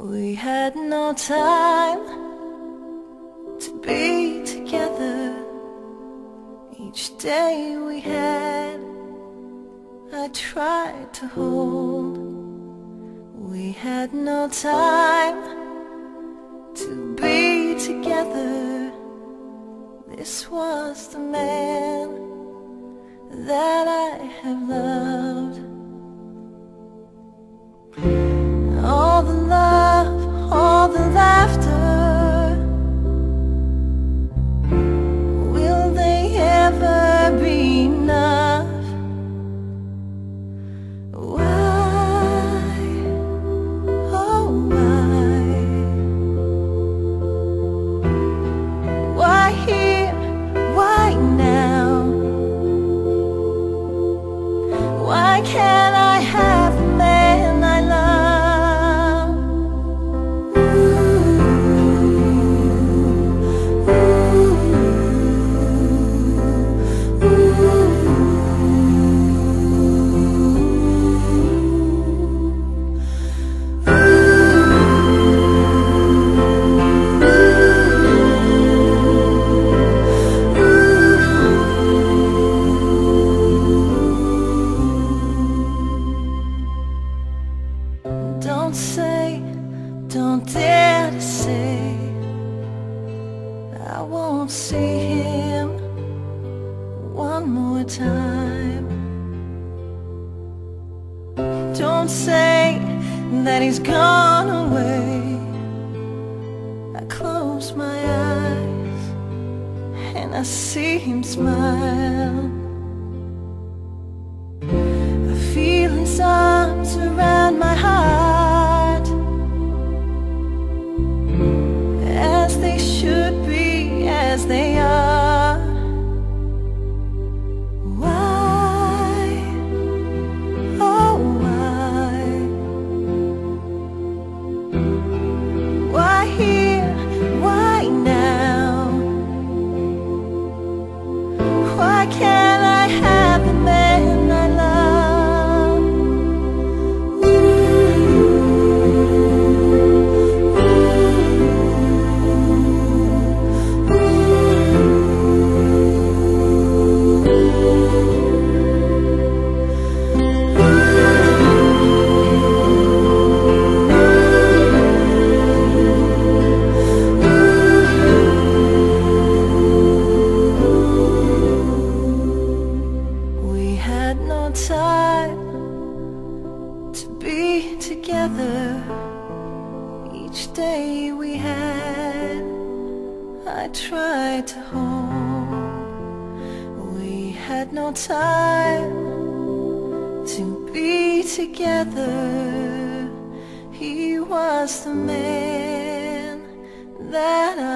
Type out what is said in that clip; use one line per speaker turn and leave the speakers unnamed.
We had no time to be together. Each day we had I tried to hold. We had no time to be together. This was the man that I have loved I have don't dare to say I won't see him one more time. Don't say that he's gone away. I close my eyes and I see him smile they are Each day we had, I tried to hold. We had no time to be together. He was the man that I.